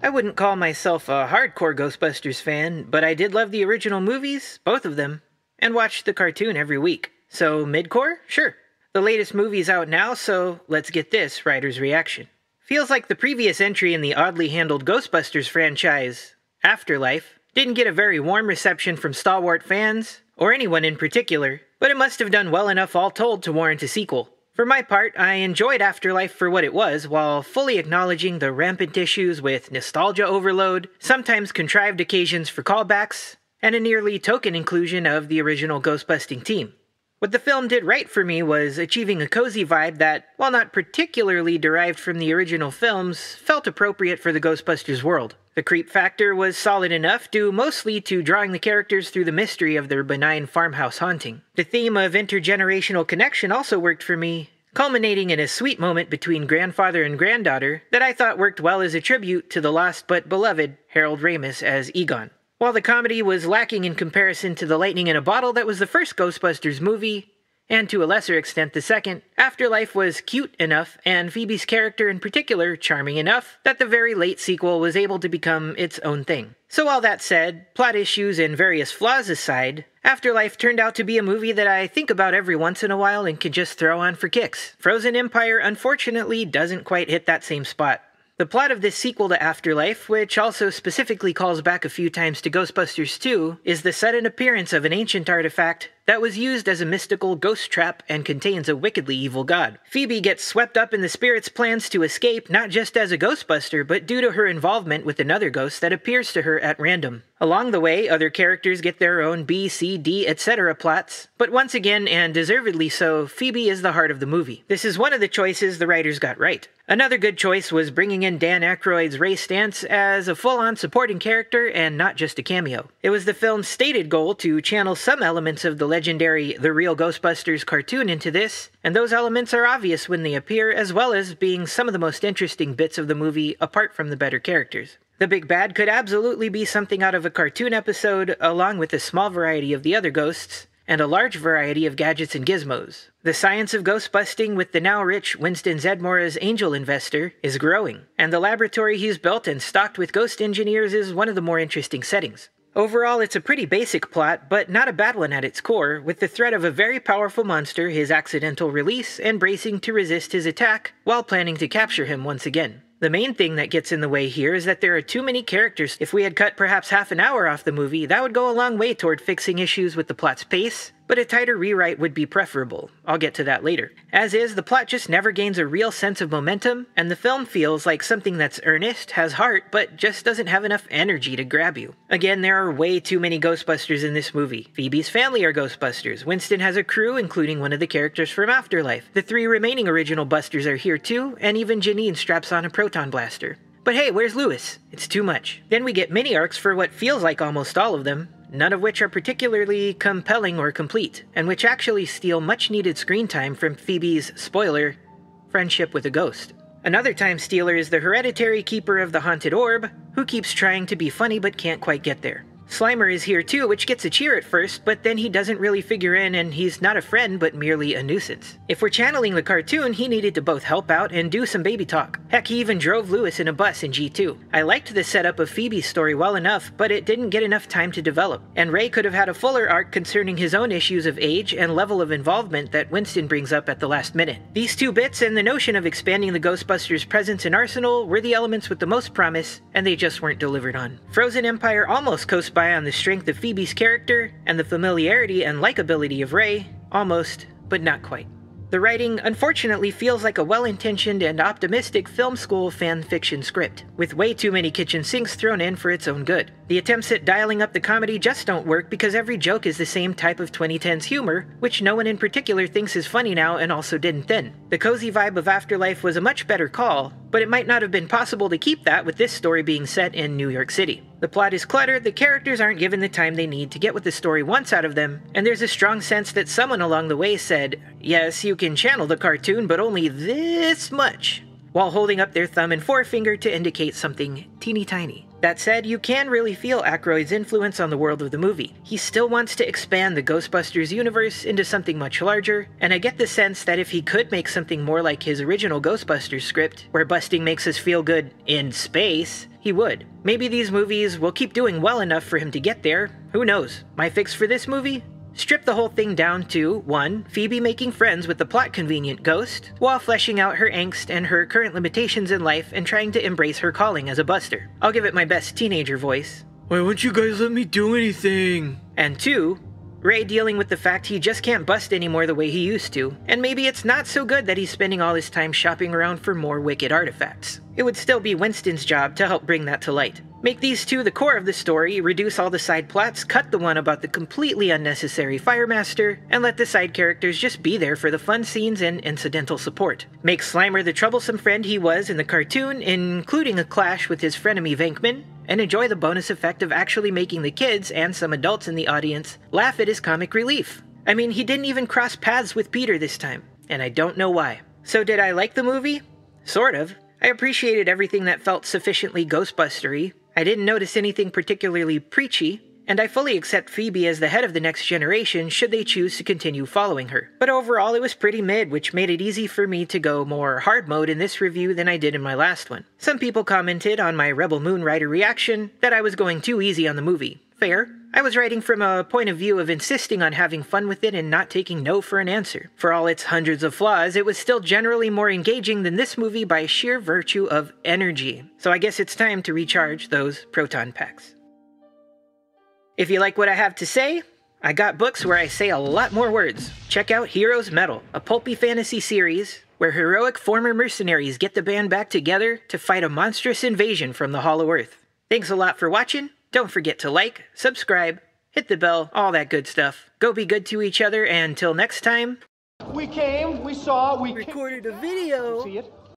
I wouldn't call myself a hardcore Ghostbusters fan, but I did love the original movies, both of them, and watched the cartoon every week. So, midcore? Sure. The latest movie's out now, so let's get this writer's reaction. Feels like the previous entry in the oddly handled Ghostbusters franchise, Afterlife, didn't get a very warm reception from stalwart fans, or anyone in particular, but it must have done well enough all told to warrant a sequel. For my part, I enjoyed Afterlife for what it was, while fully acknowledging the rampant issues with nostalgia overload, sometimes contrived occasions for callbacks, and a nearly token inclusion of the original Ghostbusting team. What the film did right for me was achieving a cozy vibe that, while not particularly derived from the original films, felt appropriate for the Ghostbusters world. The creep factor was solid enough, due mostly to drawing the characters through the mystery of their benign farmhouse haunting. The theme of intergenerational connection also worked for me, culminating in a sweet moment between grandfather and granddaughter that I thought worked well as a tribute to the lost but beloved Harold Ramis as Egon. While the comedy was lacking in comparison to The Lightning in a Bottle that was the first Ghostbusters movie, and to a lesser extent the second, Afterlife was cute enough, and Phoebe's character in particular charming enough, that the very late sequel was able to become its own thing. So, all that said, plot issues and various flaws aside, Afterlife turned out to be a movie that I think about every once in a while and can just throw on for kicks. Frozen Empire, unfortunately, doesn't quite hit that same spot. The plot of this sequel to Afterlife, which also specifically calls back a few times to Ghostbusters 2, is the sudden appearance of an ancient artifact that was used as a mystical ghost trap and contains a wickedly evil god. Phoebe gets swept up in the spirit's plans to escape not just as a Ghostbuster, but due to her involvement with another ghost that appears to her at random. Along the way, other characters get their own B, C, D, etc. plots, but once again, and deservedly so, Phoebe is the heart of the movie. This is one of the choices the writers got right. Another good choice was bringing in Dan Aykroyd's Ray Stantz as a full on supporting character and not just a cameo. It was the film's stated goal to channel some elements of the legendary The Real Ghostbusters cartoon into this, and those elements are obvious when they appear, as well as being some of the most interesting bits of the movie apart from the better characters. The Big Bad could absolutely be something out of a cartoon episode, along with a small variety of the other ghosts, and a large variety of gadgets and gizmos. The science of ghost busting with the now rich Winston Zeddemore as angel investor is growing, and the laboratory he's built and stocked with ghost engineers is one of the more interesting settings. Overall, it's a pretty basic plot, but not a bad one at its core, with the threat of a very powerful monster, his accidental release, and bracing to resist his attack while planning to capture him once again. The main thing that gets in the way here is that there are too many characters. If we had cut perhaps half an hour off the movie, that would go a long way toward fixing issues with the plot's pace, but a tighter rewrite would be preferable. I'll get to that later. As is, the plot just never gains a real sense of momentum, and the film feels like something that's earnest, has heart, but just doesn't have enough energy to grab you. Again, there are way too many Ghostbusters in this movie. Phoebe's family are Ghostbusters. Winston has a crew, including one of the characters from Afterlife. The three remaining original Busters are here too, and even Janine straps on a proton blaster. But hey, where's Lewis? It's too much. Then we get mini arcs for what feels like almost all of them, none of which are particularly compelling or complete, and which actually steal much needed screen time from Phoebe's, spoiler, friendship with a ghost. Another time stealer is the hereditary keeper of the haunted orb, who keeps trying to be funny but can't quite get there. Slimer is here too, which gets a cheer at first, but then he doesn't really figure in and he's not a friend but merely a nuisance. If we're channeling the cartoon, he needed to both help out and do some baby talk. Heck, he even drove Lewis in a bus in G2. I liked the setup of Phoebe's story well enough, but it didn't get enough time to develop. And Ray could have had a fuller arc concerning his own issues of age and level of involvement that Winston brings up at the last minute. These two bits and the notion of expanding the Ghostbusters' presence in Arsenal were the elements with the most promise, and they just weren't delivered on. Frozen Empire almost coast by on the strength of Phoebe's character and the familiarity and likability of Ray, almost, but not quite. The writing, unfortunately, feels like a well intentioned and optimistic film school fan fiction script, with way too many kitchen sinks thrown in for its own good. The attempts at dialing up the comedy just don't work because every joke is the same type of 2010s humor, which no one in particular thinks is funny now and also didn't then. The cozy vibe of Afterlife was a much better call, but it might not have been possible to keep that with this story being set in New York City. The plot is cluttered, the characters aren't given the time they need to get what the story wants out of them, and there's a strong sense that someone along the way said, Yes, you can channel the cartoon, but only this much, while holding up their thumb and forefinger to indicate something teeny tiny. That said, you can really feel Aykroyd's influence on the world of the movie. He still wants to expand the Ghostbusters universe into something much larger, and I get the sense that if he could make something more like his original Ghostbusters script, where busting makes us feel good in space, he would. Maybe these movies will keep doing well enough for him to get there. Who knows? My fix for this movie? Strip the whole thing down to 1. Phoebe making friends with the plot convenient ghost, while fleshing out her angst and her current limitations in life and trying to embrace her calling as a buster. I'll give it my best teenager voice. Why won't you guys let me do anything? And 2. Ray dealing with the fact he just can't bust anymore the way he used to, and maybe it's not so good that he's spending all his time shopping around for more wicked artifacts. It would still be Winston's job to help bring that to light. Make these two the core of the story, reduce all the side plots, cut the one about the completely unnecessary Firemaster, and let the side characters just be there for the fun scenes and incidental support. Make Slimer the troublesome friend he was in the cartoon, including a clash with his frenemy Venkman, and enjoy the bonus effect of actually making the kids and some adults in the audience laugh at his comic relief. I mean, he didn't even cross paths with Peter this time, and I don't know why. So, did I like the movie? Sort of. I appreciated everything that felt sufficiently Ghostbustery. I didn't notice anything particularly preachy, and I fully accept Phoebe as the head of the next generation should they choose to continue following her. But overall, it was pretty mid, which made it easy for me to go more hard mode in this review than I did in my last one. Some people commented on my Rebel Moon Rider reaction that I was going too easy on the movie. Fair. I was writing from a point of view of insisting on having fun with it and not taking no for an answer. For all its hundreds of flaws, it was still generally more engaging than this movie by sheer virtue of energy. So I guess it's time to recharge those proton packs. If you like what I have to say, I got books where I say a lot more words. Check out Heroes Metal, a pulpy fantasy series where heroic former mercenaries get the band back together to fight a monstrous invasion from the Hollow Earth. Thanks a lot for watching. Don't forget to like, subscribe, hit the bell, all that good stuff. Go be good to each other, and until next time. We came, we saw, we Recorded a video. See it?